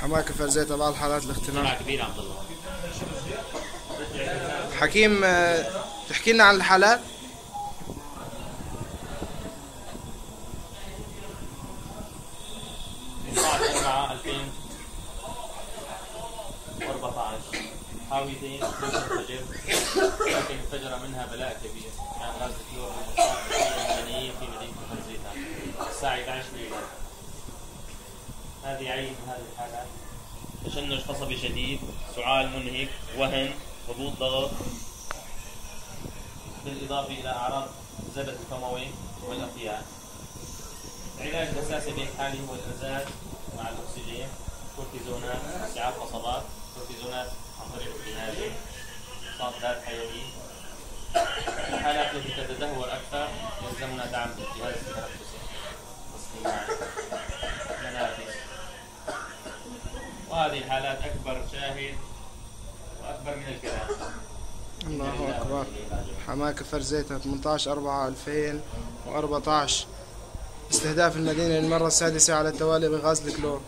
حماك فرزيت بعض حالات الاختناق كبيرة عبد الله. حكيم آه، تحكي لنا عن الحالات؟ من 4 2014 حاويتين تنفجر لكن انفجر منها بلاء كبير. كان غاز في مدينة فرزيتا الساعة 11 ليلة هذه عين هذه الحالات تشنج قصبي شديد سعال منهك وهن هبوط ضغط. بالإضافة إلى أعراض زبد الفموي والأقياء. العلاج الأساسي بهالحالة هو الإنزال مع الأكسجين كورتيزونات استيعاب قصبات كورتيزونات عن طريق الكينازي مضادات حيوية. الحالات التي تتدهور أكثر يلزمنا دعم بالجهاز التنفسي. وهذه الحالات أكبر شاهد وأكبر من الكلام. الله أكبر. حماك فرزيتا 18 4 2014 استهداف المدينة للمرة السادسة على التوالي بغاز الكلور.